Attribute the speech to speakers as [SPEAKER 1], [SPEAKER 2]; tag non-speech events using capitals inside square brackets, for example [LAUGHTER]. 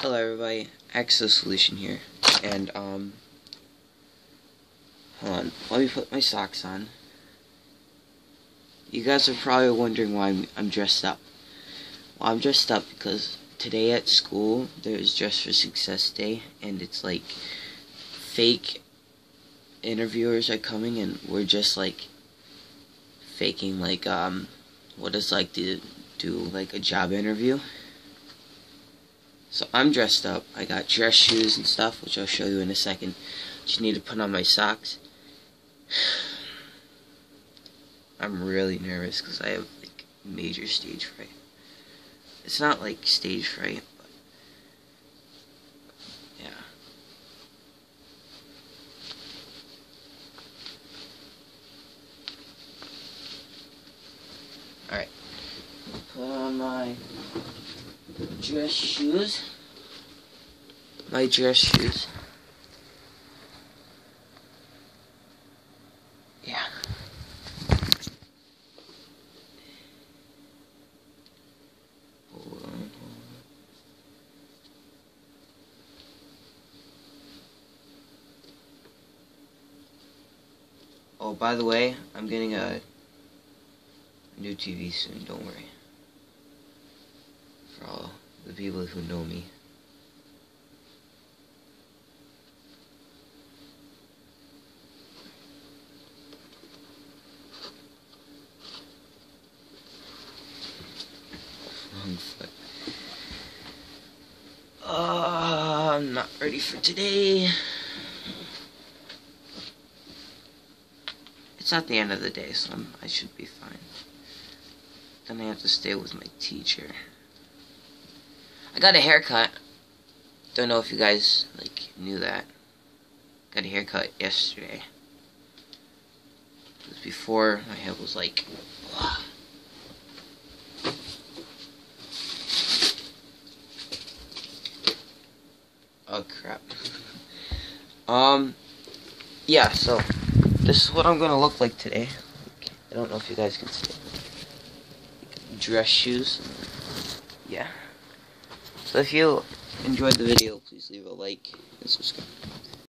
[SPEAKER 1] Hello everybody, AXOS Solution here, and um, hold on, let me put my socks on. You guys are probably wondering why I'm, I'm dressed up. Well, I'm dressed up because today at school, there's Dress for Success Day, and it's like, fake interviewers are coming, and we're just like, faking like, um, what it's like to do like a job interview. So I'm dressed up. I got dress shoes and stuff, which I'll show you in a second. Just need to put on my socks. [SIGHS] I'm really nervous because I have like major stage fright. It's not like stage fright, but yeah. Alright. Put on my dress shoes. My dress shoes. Yeah. Oh, by the way, I'm getting a new TV soon, don't worry for all the people who know me. Uh, I'm not ready for today. It's not the end of the day, so I'm, I should be fine. Then I have to stay with my teacher. I got a haircut. Don't know if you guys like knew that. Got a haircut yesterday. It was before my hair was like. [SIGHS] Oh crap. [LAUGHS] um yeah, so this is what I'm gonna look like today. I don't know if you guys can see it. Dress shoes. Yeah. So if you enjoyed the video, please leave a like and subscribe.